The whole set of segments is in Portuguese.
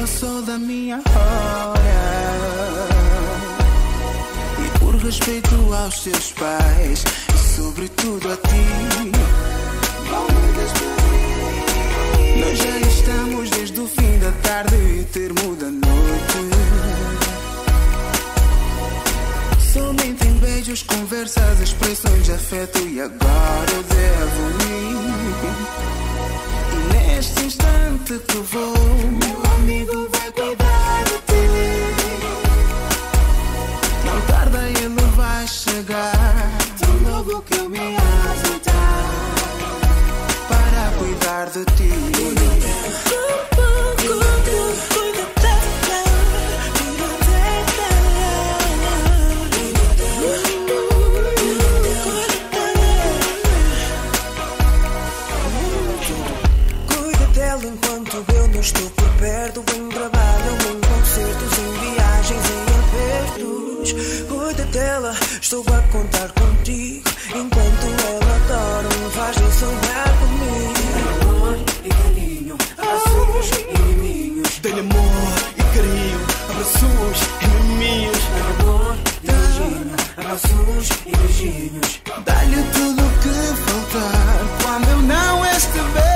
passou da minha hora. E por respeito aos teus pais e sobretudo a ti. Nós já estamos desde o fim da tarde e termo da noite. Somente em beijos, conversas, expressões de afeto e agora eu devo ir. E neste instante que vou, chegar. Tão logo que eu me ausentar para cuidar de ti. Cuida dela enquanto eu não estou por perto. Em trabalho, em concertos, em viagens, em apertos. Dela, estou a contar contigo. Enquanto ela dorme, faz de sonhar comigo. Amor e carinho, abraços e miminhos. Dei-lhe amor e carinho, abraços e miminhos. Amor e beijinho, abraços e beijinhos. Dá-lhe tudo o que faltar quando eu não estiver.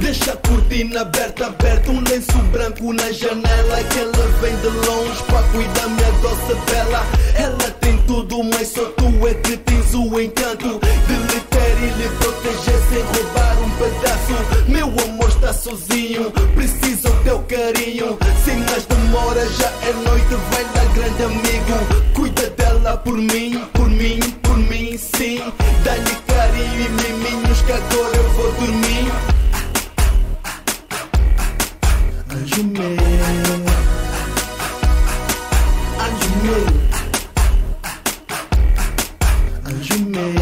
Deixa a cortina aberta, aberta Um lenço branco na janela. Que ela vem de longe para cuidar minha doce bela. Ela tem tudo, mas só tu é que tens o encanto De lhe ter e lhe proteger sem roubar um pedaço. Meu amor está sozinho, precisa o teu carinho. Sem mais demora, já é noite, vai lá grande amigo. Cuida dela por mim, por mim, por mim, sim. Dá-lhe carinho e miminhos que agora And you know, and you.